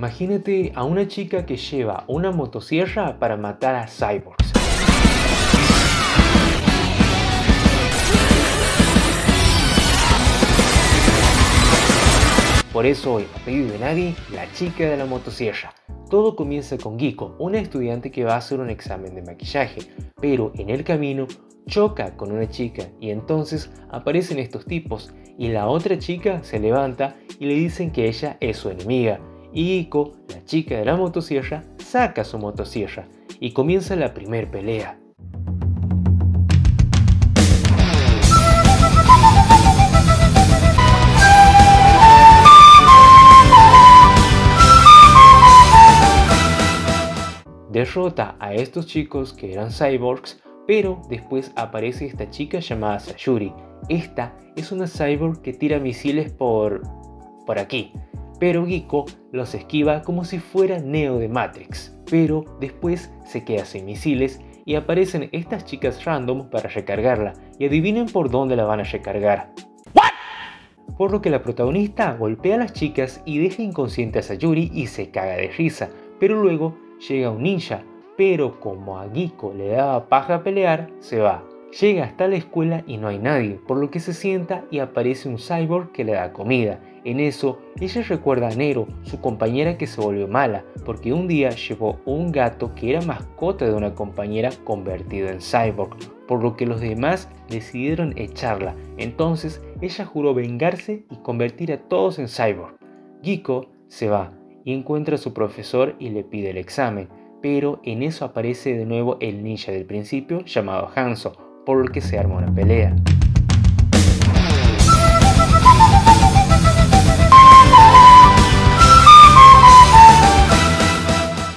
Imagínate a una chica que lleva una motosierra para matar a cyborgs. Por eso hoy, a pedido de nadie, la chica de la motosierra. Todo comienza con Giko, una estudiante que va a hacer un examen de maquillaje, pero en el camino choca con una chica y entonces aparecen estos tipos y la otra chica se levanta y le dicen que ella es su enemiga. Y Giko, la chica de la motosierra, saca su motosierra y comienza la primer pelea. derrota a estos chicos que eran cyborgs, pero después aparece esta chica llamada Sayuri. Esta es una cyborg que tira misiles por... por aquí, pero Giko los esquiva como si fuera Neo de Matrix. Pero después se queda sin misiles y aparecen estas chicas random para recargarla y adivinen por dónde la van a recargar. Por lo que la protagonista golpea a las chicas y deja inconsciente a Sayuri y se caga de risa, pero luego llega un ninja, pero como a Giko le daba paja pelear, se va. Llega hasta la escuela y no hay nadie, por lo que se sienta y aparece un cyborg que le da comida. En eso, ella recuerda a Nero, su compañera que se volvió mala, porque un día llevó un gato que era mascota de una compañera convertida en cyborg, por lo que los demás decidieron echarla. Entonces, ella juró vengarse y convertir a todos en cyborg. Giko se va, y encuentra a su profesor y le pide el examen, pero en eso aparece de nuevo el ninja del principio llamado Hanzo, por lo que se arma una pelea.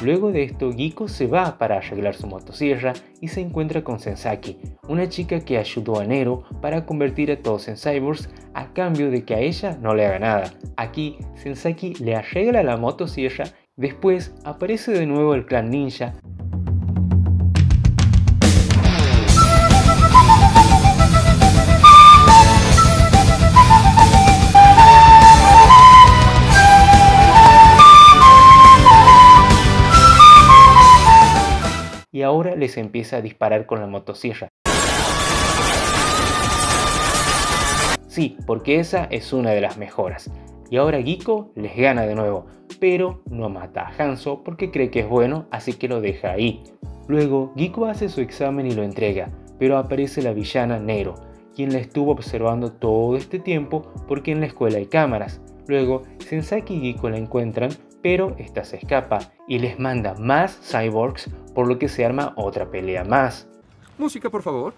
Luego de esto, Giko se va para arreglar su motosierra y se encuentra con Sensaki, una chica que ayudó a Nero para convertir a todos en cyborgs a cambio de que a ella no le haga nada. Aquí, Sensaki le arregla la motosierra, después aparece de nuevo el clan ninja y ahora les empieza a disparar con la motosierra. Sí, porque esa es una de las mejoras. Y ahora Giko les gana de nuevo, pero no mata a Hanzo porque cree que es bueno, así que lo deja ahí. Luego, Giko hace su examen y lo entrega, pero aparece la villana Nero, quien la estuvo observando todo este tiempo porque en la escuela hay cámaras. Luego, Sensaki y Giko la encuentran, pero esta se escapa y les manda más cyborgs, por lo que se arma otra pelea más. Música, por favor.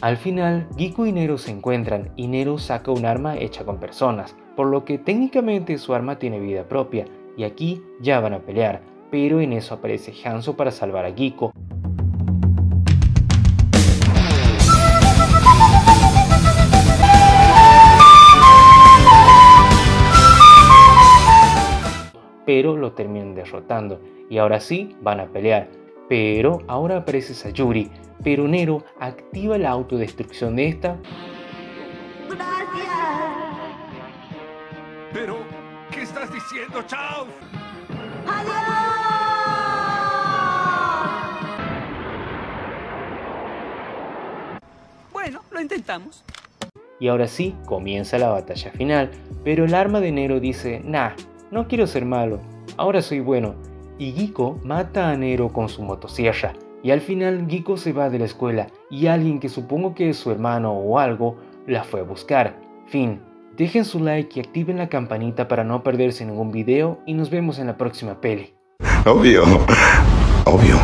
Al final, Giku y Nero se encuentran y Nero saca un arma hecha con personas, por lo que técnicamente su arma tiene vida propia, y aquí ya van a pelear, pero en eso aparece Hanzo para salvar a Giko. Pero lo terminan derrotando, y ahora sí van a pelear, pero ahora aparece Sayuri, pero Nero activa la autodestrucción de esta. ¡Gracias! Pero, ¿qué estás diciendo, Chao? ¡Adiós! Bueno, lo intentamos. Y ahora sí, comienza la batalla final, pero el arma de Nero dice, nah, no quiero ser malo, ahora soy bueno. Y Giko mata a Nero con su motosierra. Y al final Giko se va de la escuela y alguien que supongo que es su hermano o algo, la fue a buscar. Fin. Dejen su like y activen la campanita para no perderse ningún video y nos vemos en la próxima peli. Obvio. Obvio.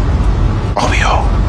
Obvio.